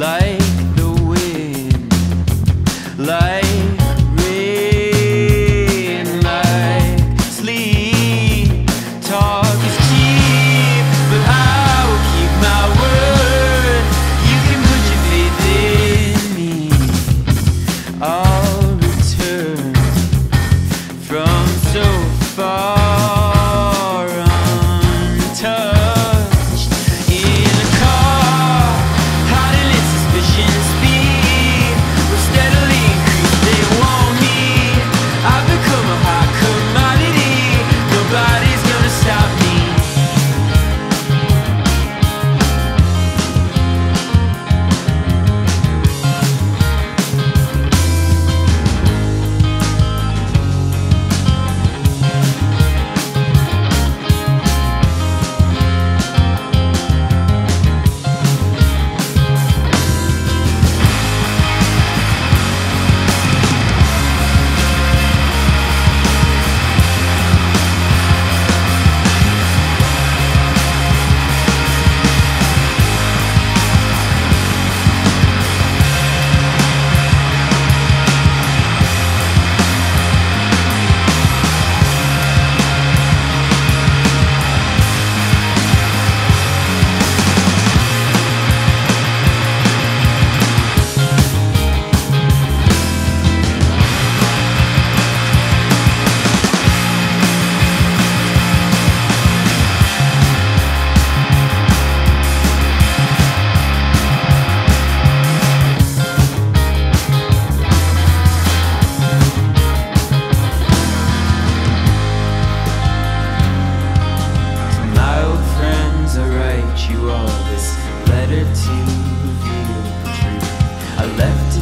like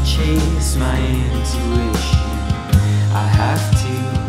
chase my intuition. I have to